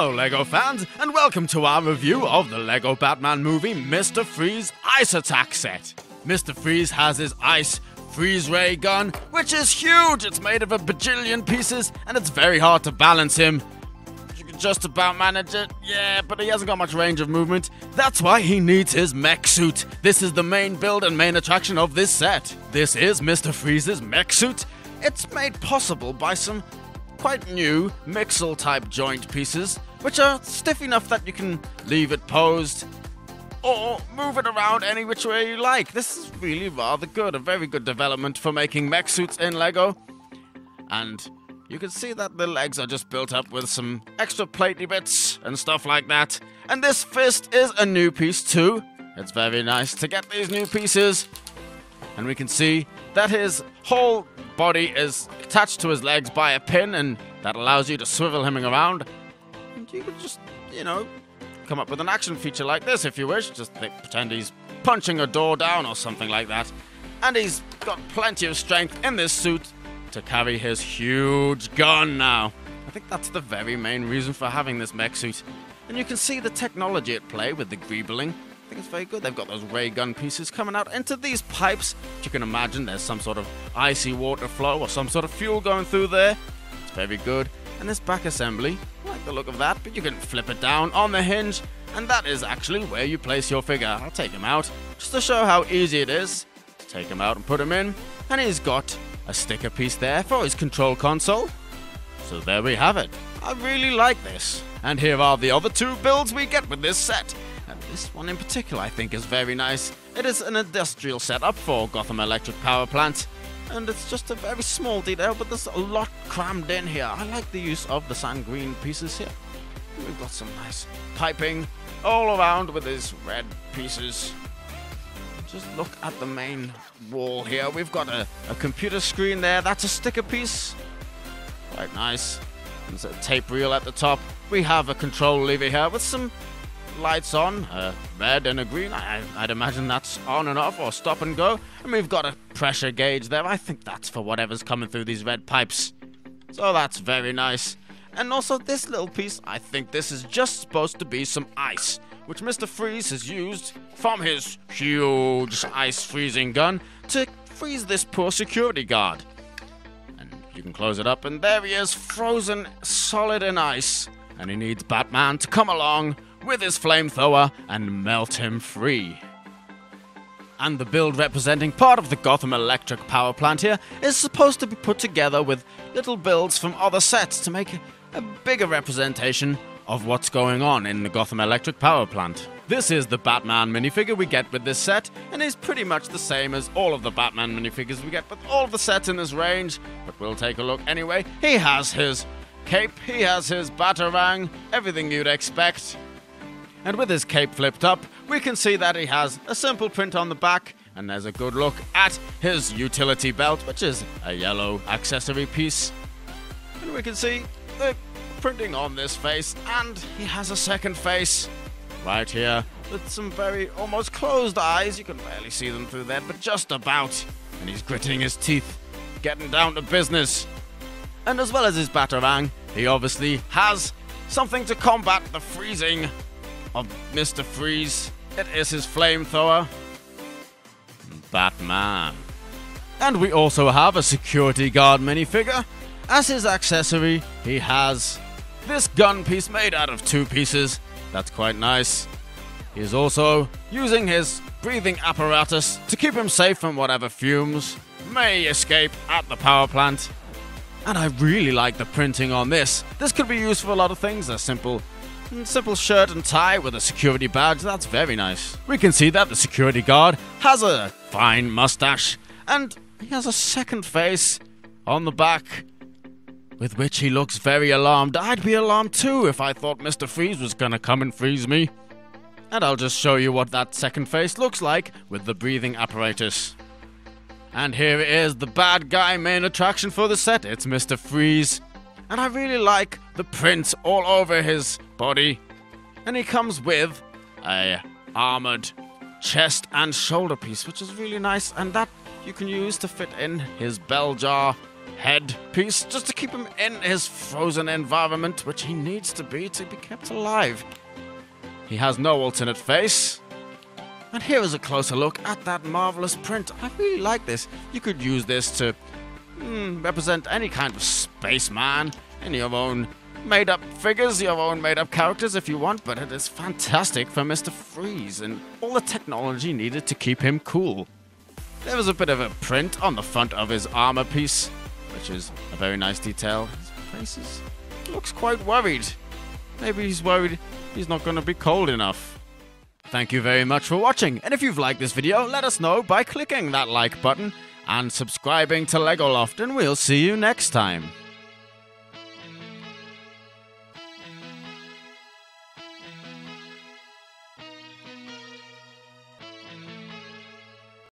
Hello, LEGO fans, and welcome to our review of the LEGO Batman movie Mr. Freeze Ice Attack set. Mr. Freeze has his ice freeze ray gun, which is huge. It's made of a bajillion pieces, and it's very hard to balance him. You can just about manage it, yeah, but he hasn't got much range of movement. That's why he needs his mech suit. This is the main build and main attraction of this set. This is Mr. Freeze's mech suit. It's made possible by some quite new Mixel type joint pieces, which are stiff enough that you can leave it posed or move it around any which way you like. This is really rather good, a very good development for making mech suits in LEGO. And you can see that the legs are just built up with some extra platey bits and stuff like that. And this fist is a new piece too. It's very nice to get these new pieces. And we can see that his whole body is attached to his legs by a pin, and that allows you to swivel him around. You can just, you know, come up with an action feature like this if you wish. Just pretend he's punching a door down or something like that. And he's got plenty of strength in this suit to carry his huge gun now. I think that's the very main reason for having this mech suit. And you can see the technology at play with the greebling. I think it's very good. They've got those ray gun pieces coming out into these pipes. You can imagine there's some sort of icy water flow or some sort of fuel going through there. It's very good. And this back assembly, like the look of that, but you can flip it down on the hinge, and that is actually where you place your figure. I'll take him out just to show how easy it is. Take him out and put him in, and he's got a sticker piece there for his control console. So there we have it. I really like this. And here are the other two builds we get with this set. And this one in particular I think is very nice. It is an industrial setup for Gotham Electric Power Plant. And it's just a very small detail, but there's a lot crammed in here. I like the use of the sand green pieces here. We've got some nice piping all around with these red pieces. Just look at the main wall here. We've got a, a computer screen there. That's a sticker piece. Quite nice. There's a tape reel at the top. We have a control lever here with some lights on, a red and a green. I, would imagine that's on and off or stop and go. And we've got a pressure gauge there. I think that's for whatever's coming through these red pipes. So that's very nice. And also this little piece, I think this is just supposed to be some ice, which Mr. Freeze has used from his huge ice freezing gun to freeze this poor security guard. And you can close it up, and there he is, frozen solid in ice. And he needs Batman to come along with his flamethrower and melt him free. And the build representing part of the Gotham Electric power plant here is supposed to be put together with little builds from other sets to make a bigger representation of what's going on in the Gotham Electric power plant. This is the Batman minifigure we get with this set, and is pretty much the same as all of the Batman minifigures we get with all of the sets in this range, but we'll take a look anyway. He has his cape, he has his batarang, everything you'd expect and with his cape flipped up, we can see that he has a simple print on the back, and there's a good look at his utility belt, which is a yellow accessory piece. And we can see the printing on this face, and he has a second face right here with some very almost closed eyes. You can barely see them through there, but just about. And he's gritting his teeth, getting down to business. And as well as his batarang, he obviously has something to combat the freezing of Mr. Freeze. It is his flamethrower. Batman. And we also have a security guard minifigure. As his accessory, he has this gun piece made out of two pieces. That's quite nice. He is also using his breathing apparatus to keep him safe from whatever fumes may escape at the power plant. And I really like the printing on this. This could be used for a lot of things. A simple Simple shirt and tie with a security badge, that's very nice. We can see that the security guard has a fine mustache, and he has a second face on the back, with which he looks very alarmed. I'd be alarmed too if I thought Mr. Freeze was gonna come and freeze me. And I'll just show you what that second face looks like with the breathing apparatus. And here is the bad guy main attraction for the set. It's Mr. Freeze. And I really like the prints all over his body. And he comes with a armored chest and shoulder piece, which is really nice, and that you can use to fit in his bell jar head piece just to keep him in his frozen environment, which he needs to be to be kept alive. He has no alternate face. And here is a closer look at that marvelous print. I really like this. You could use this to mm, represent any kind of spaceman in your own made up figures, your own made up characters if you want, but it is fantastic for Mr. Freeze and all the technology needed to keep him cool. There was a bit of a print on the front of his armor piece, which is a very nice detail. His face is, looks quite worried. Maybe he's worried he's not going to be cold enough. Thank you very much for watching, and if you've liked this video, let us know by clicking that like button and subscribing to Lego Loft, and we'll see you next time.